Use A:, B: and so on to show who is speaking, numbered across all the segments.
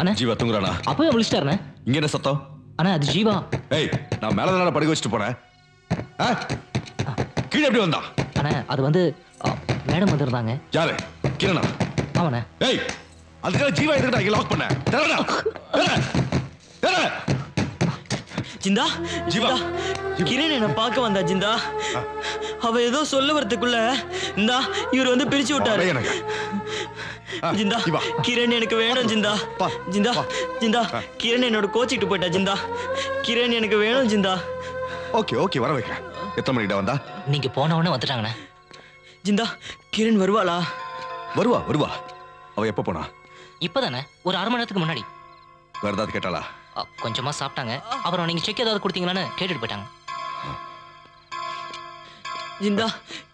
A: அண்ணா.
B: ஜீவா தூங்குறானா?
A: அப்பவே விழிச்சிட்டாருண்ணே.
B: இங்க என்ன சத்தம்?
A: அண்ணா அது ஜீவா.
B: ஏய் நான் மேல தானே படுக்க வச்சுட்டு போனேன் ஆ? கீழே எப்படி வந்தா?
A: அண்ணா அது வந்து அ, மேடம் வந்திருந்தாங்க.
B: யாரு? கிரணா
A: ஆமாண்ணே.
B: ஏய் அதுக்காக ஜீவா எதுக்கு இங்க லாக் பண்ண? தெரடா தெர
C: ஜிந்தா
B: ஜீவா.
C: ஜிந்தா கிரண் என்ன பார்க்க வந்தா ஜிந்தா. அவ ஏதோ சொல்ல வரதுக்குள்ள இந்தா இவர் வந்து பிரிச்சு விட்டாரு.
B: எனக்கு.
C: ஜிந்தா. கிரண் எனக்கு வேணும் ஜிந்தா.
B: பா,
C: ஜிந்தா. ஜிந்தா கிரண் என்னோட கோச்சிட்டு போயிட்டா ஜிந்தா. கிரண் எனக்கு வேணும் ஜிந்தா.
B: ஓகே ஓகே வர வைக்கிறேன். எத்தனை மணிக்கிட்ட வந்தா?
A: நீங்க போன உடனே வந்துட்டாங்கண்ணே.
C: ஜிந்தா கிரண் வருவாளா?
B: வருவா வருவா. அவ எப்ப போனா?
A: இப்பதானே ஒரு அரை மணி நேரத்துக்கு முன்னாடி.
B: வேற ஏதாவது கேட்டாளா?
A: கொஞ்சமா சாப்பிட்டாங்க. அப்புறம் நீங்க செக் ஏதாவது கொடுத்தீங்களான்னு கேட்டுட்டு போயிட்டாங்க.
C: ஜிந்தா.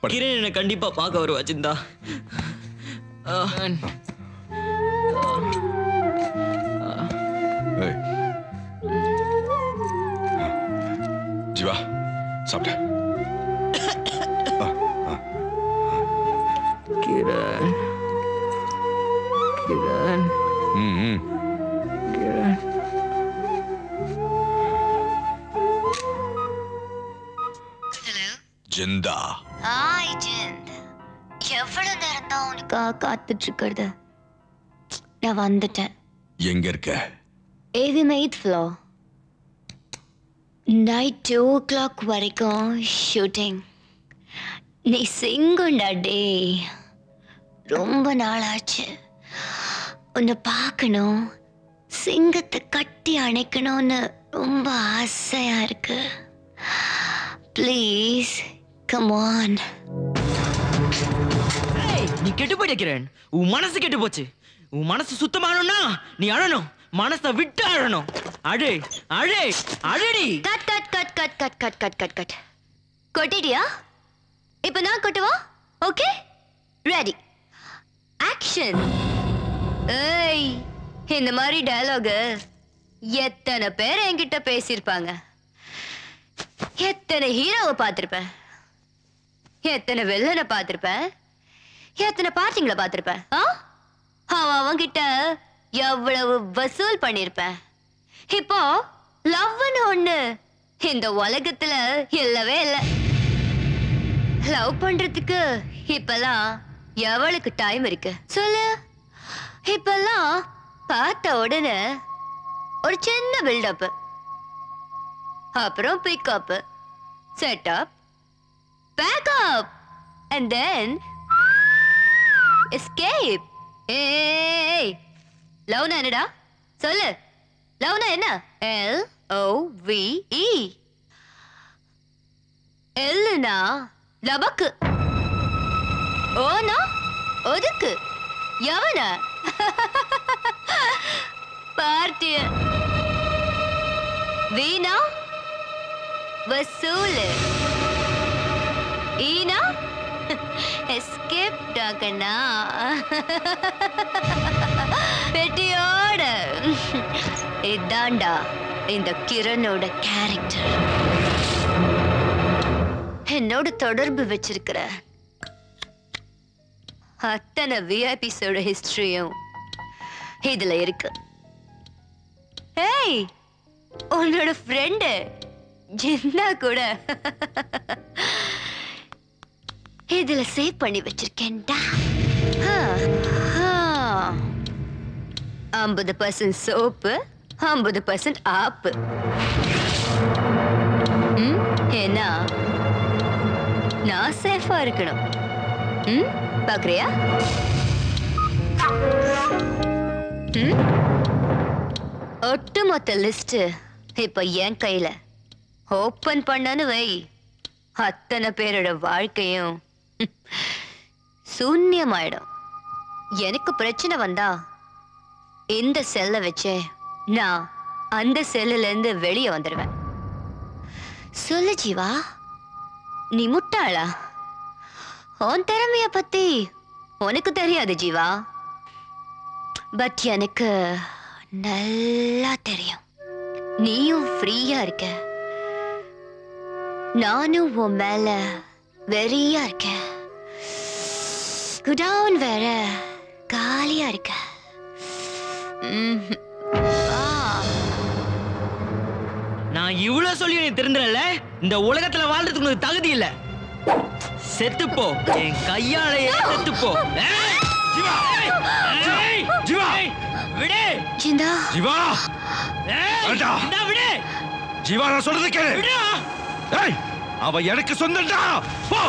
C: கிரண் என்ன கண்டிப்பா பார்க்க வருவா ஜிந்தா.
B: ஏய் ஜீவா சாப்பிட்ட
C: கிரண் கிரண்
B: ம் ம்
C: கிரண்
B: ஜிந்தா
D: ஹாய் ஜிந்த் எவ்வளவு நேரம் தான் உனக்காக காத்துட்டு இருக்கிறது நான் வந்துட்டேன்.
B: எங்க இருக்க?
D: இது night flow night two o'clock வரைக்கும் ஷூட்டிங் நீ சிங்குண்டா டே ரொம்ப நாளாச்சு. உன்னை பார்க்கணும். சிங்கத்தை கட்டி அணைக்கணும்னு ரொம்ப ஆசையா இருக்கு. ப்ளீஸ் கம் ஆன்
C: நீ கெட்டு போயிட்ட கிரண். உன் மனசு கெட்டு போச்சு. உன் மனசு சுத்தமாகணும்னா நீ அழணும். மனசை விட்டு அழணும். அழு அழு அழடி.
D: Cut cut cut cut cut cut cut cut cut கொட்டிட்டியா? இப்போ நான் கொட்டுவா? ஓகே ரெடி ஆக்ஷன் ஏய் இந்த மாதிரி டயலாக எத்தனை பேர் என்கிட்ட பேசியிருப்பாங்க? எத்தனை ஹீரோவை பார்த்துருப்பேன்? எத்தனை வில்லனை பார்த்திருப்பேன்? எத்தனை பார்ட்டிங்களை பார்த்திருப்பேன்? ஆ? அவன் அவன்கிட்ட எவ்வளவு வசூல் பண்ணியிருப்பேன் இப்போ லவ்னு ஒண்ணு இந்த உலகத்துல இல்லவே இல்ல. லவ் பண்றதுக்கு இப்பெல்லாம் எவளுக்கு டைம் இருக்கு? சொல்லு. இப்பெல்லாம் பார்த்த உடனே ஒரு சின்ன பில்டப் அப்புறம் pickup setup backup and then escape ஏய் லவ்னா என்னடா? சொல்லு. லவ்னா என்ன? எல் ஓ வி இ எல்லுனா லபக்கு. ஓனா ஒதுக்கு. எவன? பார்ட்டிய வீணா? வசூலு. எஸ்கேப் பெட்டியோட. இதாண்டா இந்த கிரணோட கேரக்டர் என்னோட தொடர்பு வச்சிருக்கிற அத்தனை விஐபிஸோட ஹிஸ்டரியும் இதுல இருக்கு. ஏய் உன்னோட ஃப்ரெண்டு ஜின்னா கூட. இதுல சேவ் பண்ணி வச்சிருக்கேன்டா. ஐம்பது பர்சன்ட் சோப்பு ஐம்பது பர்சன்ட் ஆப்பு ம், ஏன்னா நான் சேஃபா இருக்கணும். ம் பாக்குறியா? ம்? ஒட்டுமொத்த லிஸ்ட் இப்ப என் கையில. ஓபன் பண்ணனு வை. அத்தனை பேரோட வாழ்க்கையும் சூன்யமாயிடும் எனக்கு பிரச்சனை வந்தா இந்த செல்லை வச்சே நான் அந்த செல்லுலேருந்து வெளியே வந்துடுவேன் சொல்லு ஜீவா நீ முட்டாளா? உன் திறமைய பத்தி உனக்கு தெரியாது ஜீவா. பட் எனக்கு நல்லா தெரியும். நீயும் ஃப்ரீயா இருக்க. நானும் உன் மேல வெறியா இருக்க. குடவுன் வேற காலியா இருக்க.
C: நான் இவ்வளவு சொல்லி நீ திருந்தல இந்த உலகத்துல வாழ்றதுக்கு உனக்கு தகுதி இல்ல. செத்துப்போ. என் கையாலேயே செத்துப்போ.
B: ஜிவா! ஜிவா!
C: விடு!
D: ஜிந்தா.
B: ஜிவா!
C: ஏய்! ஜிந்தா விடு!
B: ஜீவா நான் சொல்றது கேளு. விடு அவ எனக்கு சொந்தம்டா. போ.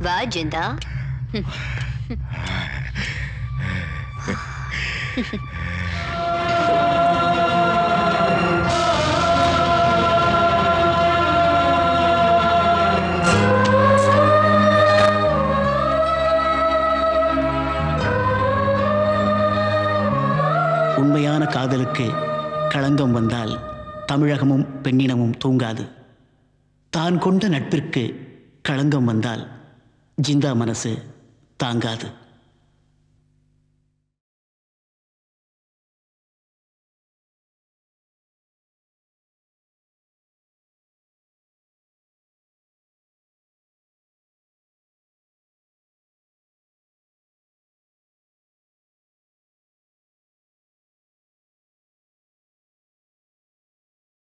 D: வா ஜிந்தா.
E: உண்மையான காதலுக்கு களங்கம் வந்தால் தமிழகமும் பெண்ணினமும் தூங்காது. தான் கொண்ட நட்பிற்கு களங்கம் வந்தால் ஜிந்தா மனசு தாங்காது.